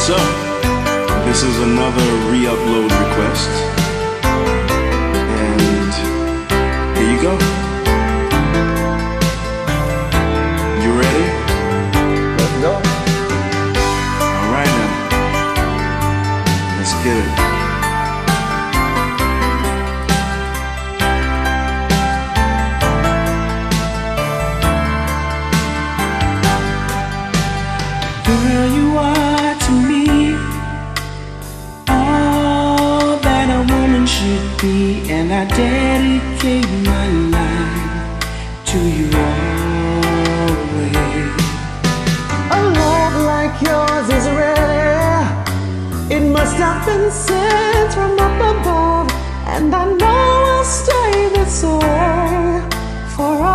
So? This is another re-upload request. And here you go. You ready? Let's go. Alright now. Let's get it. and I dedicate my life to you always. A love like yours is rare. It must have been sent from up above, and I know I'll stay this way forever.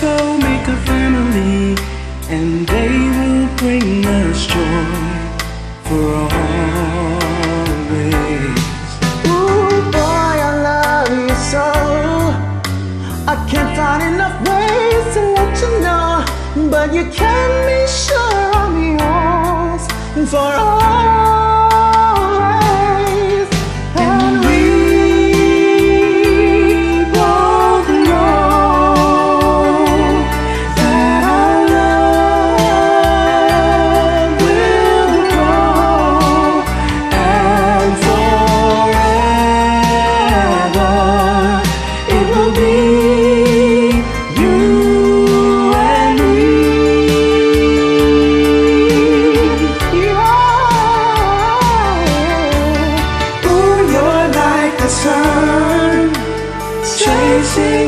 go make a family, and they will bring us joy for always. Ooh, boy, I love you so. I can't find enough ways to let you know, but you can be sure I'm yours for always. sun chasing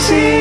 see.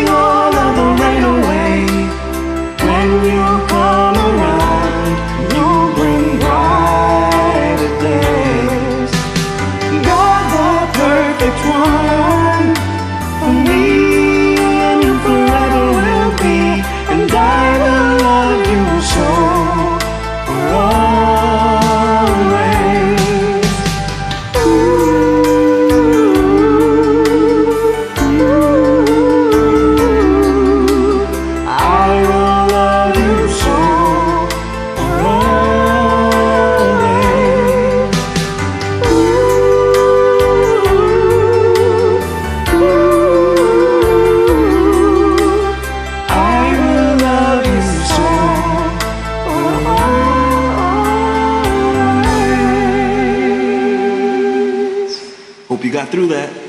through that.